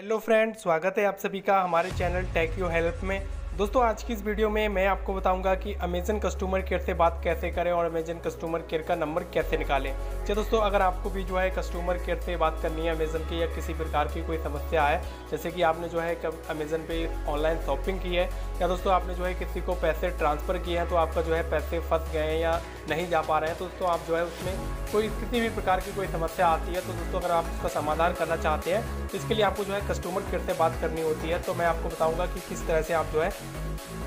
Hello friend स्वागत है आप सभी का हमारे चैनल टेक यू हेल्प में। दोस्तों, आज की इस वीडियो में मैं आपको बताऊँगा कि अमेजन कस्टमर केयर से बात कैसे करें और अमेजन कस्टमर केयर का नंबर कैसे निकालें। चलो दोस्तों, अगर आपको भी जो है कस्टमर केयर से बात करनी है अमेजन की या किसी प्रकार की कोई समस्या है, जैसे कि आपने जो है कब अमेजन पे ऑनलाइन शॉपिंग की है, या दोस्तों आपने जो है किसी को पैसे ट्रांसफ़र किए हैं तो आपका जो है पैसे फंस गए हैं या नहीं जा पा रहे हैं तो दोस्तों आप जो है उसमें कोई किसी भी प्रकार की कोई समस्या आती है तो दोस्तों अगर आप उसका समाधान करना चाहते हैं तो इसके लिए आपको जो है कस्टमर केयर से बात करनी होती है तो मैं आपको बताऊँगा कि किस तरह से आप जो है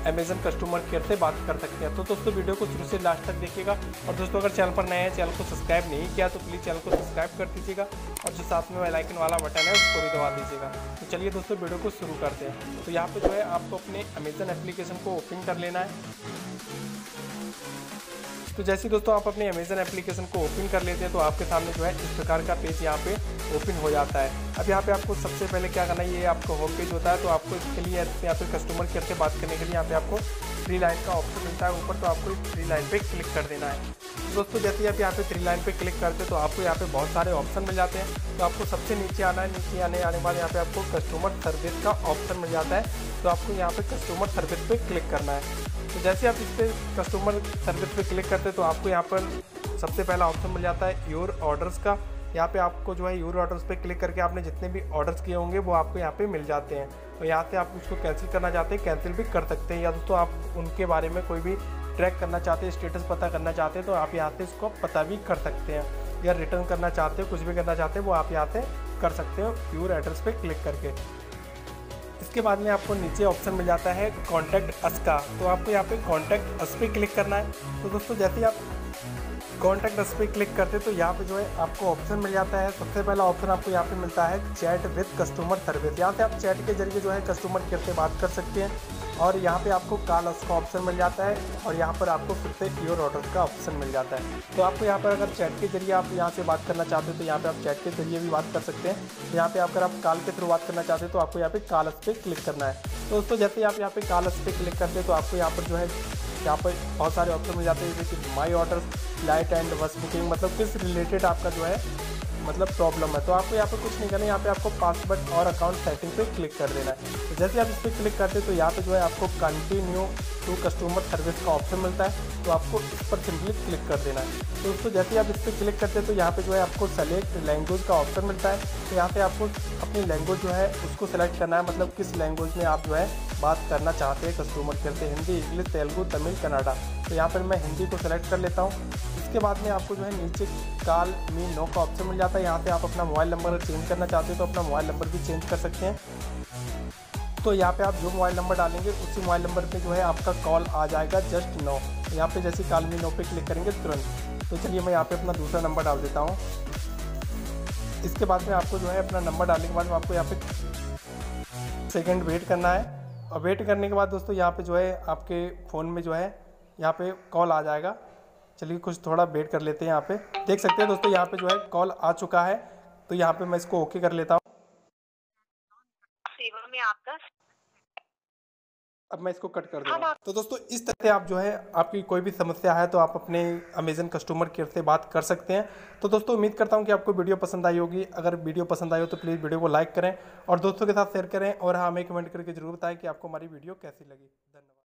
अमेजन कस्टमर केयर से बात कर सकते हैं। तो दोस्तों वीडियो को शुरू से लास्ट तक देखिएगा, और दोस्तों अगर चैनल पर नए हैं, चैनल को सब्सक्राइब नहीं किया तो प्लीज़ चैनल को सब्सक्राइब कर दीजिएगा, और जो साथ में लाइकन वाला बटन है, उसको भी दबा दीजिएगा। तो चलिए दोस्तों वीडियो को शुरू करते हैं। तो यहाँ पर जो है आपको अपने अमेजन एप्लीकेशन को ओपन कर लेना है। तो जैसे दोस्तों आप अपने अमेजन एप्लीकेशन को ओपन कर लेते हैं तो आपके सामने जो है इस प्रकार का पेज यहाँ पे ओपन हो जाता है। अब यहाँ पे आपको सबसे पहले क्या करना है, ये आपका होम पेज होता है तो आपको इसके लिए यहाँ पे कस्टमर केयर से बात करने के लिए यहाँ पे आपको फ्री लाइन का ऑप्शन मिलता है। ऊपर तो आपको फ्री लाइन पे क्लिक कर देना है। दोस्तों, जैसे आप यहाँ पे थ्री लाइन पे क्लिक करते हैं तो आपको यहाँ पे बहुत सारे ऑप्शन मिल जाते हैं। तो आपको सबसे नीचे आना है, नीचे आने आने बाद यहाँ पे आपको कस्टमर सर्विस का ऑप्शन मिल जाता है। तो आपको यहाँ पे कस्टमर सर्विस पे क्लिक करना है। तो जैसे आप इस पर कस्टमर सर्विस पे क्लिक करते हैं तो आपको यहाँ पर सबसे पहला ऑप्शन मिल जाता है योर ऑर्डर्स का। यहाँ पे आपको जो है योर ऑर्डर्स पे क्लिक करके आपने जितने भी ऑर्डर्स किए होंगे, वो आपको यहाँ पे मिल जाते हैं। तो यहाँ से आप उसको कैंसिल करना चाहते हैं कैंसिल भी कर सकते हैं। या दोस्तों, आप उनके बारे में कोई भी ट्रैक करना चाहते हैं स्टेटस पता करना चाहते हैं तो आप यहाँ से इसको पता भी कर सकते हैं। या रिटर्न करना चाहते हो, कुछ भी करना चाहते हो, वो आप यहाँ से कर सकते हो प्योर एड्रेस पे क्लिक करके। इसके बाद में आपको नीचे ऑप्शन मिल जाता है कॉन्टैक्ट अस का। तो आपको यहाँ पे कॉन्टैक्ट अस पे क्लिक करना है। तो दोस्तों, जैसे ही आप कॉन्टैक्ट अस पे क्लिक करते हैं तो यहाँ पे जो है आपको ऑप्शन मिल जाता है। सबसे पहला ऑप्शन आपको यहाँ पे मिलता है चैट विद कस्टमर सर्विस यहाँ से आप चैट के ज़रिए जो है कस्टमर केयर से बात कर सकते हैं। और यहाँ पे आपको कॉल का ऑप्शन मिल जाता है और यहाँ पर आपको फिर से प्योर ऑर्डर का ऑप्शन मिल जाता है। तो आपको यहाँ पर अगर चैट के ज़रिए आप यहाँ से बात करना चाहते हो तो यहाँ पे आप चैट के ज़रिए भी बात कर सकते हैं। यहाँ पे अगर आप कॉल के थ्रू बात करना चाहते हैं तो आपको यहाँ पे कॉलस पे क्लिक करना है। तो दोस्तों, जैसे आप यहाँ पे कॉलस पे क्लिक करते हैं तो आपको यहाँ पर जो है, यहाँ पर बहुत सारे ऑप्शन मिल जाते हैं, जैसे my order flight and bus booking मतलब किस रिलेटेड आपका जो है मतलब प्रॉब्लम है। तो आपको यहाँ पर कुछ नहीं करना, यहाँ पे आपको पासवर्ड और अकाउंट सेटिंग पे क्लिक कर देना है। तो जैसे आप इस पर क्लिक करते हैं तो यहाँ पे जो है आपको कंटिन्यू टू कस्टमर सर्विस का ऑप्शन मिलता है तो आपको इस पर सिंपली क्लिक कर देना है। तो दोस्तों जैसे आप इस पर क्लिक करते हैं तो यहाँ पे जो है आपको सेलेक्ट लैंग्वेज का ऑप्शन मिलता है। तो यहाँ पे आपको अपनी लैंग्वेज जो है उसको सेलेक्ट करना है मतलब किस लैंग्वेज में आप जो है बात करना चाहते हैं कस्टमर से हिंदी, इंग्लिश, तेलुगु, तमिल कनाडा तो यहाँ पर मैं हिंदी को सेलेक्ट कर लेता हूँ। इसके बाद में आपको जो है नीचे कॉल मी नो का ऑप्शन मिल जाता है। यहाँ पे आप अपना मोबाइल नंबर चेंज करना चाहते हैं तो अपना मोबाइल नंबर भी चेंज कर सकते हैं। तो यहाँ पे आप जो मोबाइल नंबर डालेंगे, उसी मोबाइल नंबर पे जो है आपका कॉल आ जाएगा जस्ट नो। यहाँ पे जैसे कॉल मी नो पे क्लिक करेंगे तुरंत। तो चलिए मैं यहाँ पे अपना दूसरा नंबर डाल देता हूँ। इसके बाद में आपको जो है अपना नंबर डालने के बाद आपको यहाँ पे सेकेंड वेट करना है। और वेट करने के बाद दोस्तों, यहाँ पे जो है आपके फ़ोन में जो है यहाँ पे कॉल आ जाएगा। चलिए कुछ थोड़ा वेट कर लेते हैं यहाँ पे। देख सकते हैं दोस्तों, यहाँ पे जो है कॉल आ चुका है। तो यहाँ पे मैं इसको ओके कर लेता हूँ सेवा में आपका अब मैं इसको कट कर दूँगा। तो दोस्तों इस तरह से आप जो है आपकी कोई भी समस्या है तो आप अपने अमेजन कस्टमर केयर से बात कर सकते हैं। तो दोस्तों उम्मीद करता हूँ कि आपको वीडियो पसंद आई होगी। अगर वीडियो पसंद आई हो तो प्लीज़ वीडियो को लाइक करें और दोस्तों के साथ शेयर करें। और हमें कमेंट करके ज़रूर बताएँ कि आपको हमारी वीडियो कैसी लगी। धन्यवाद।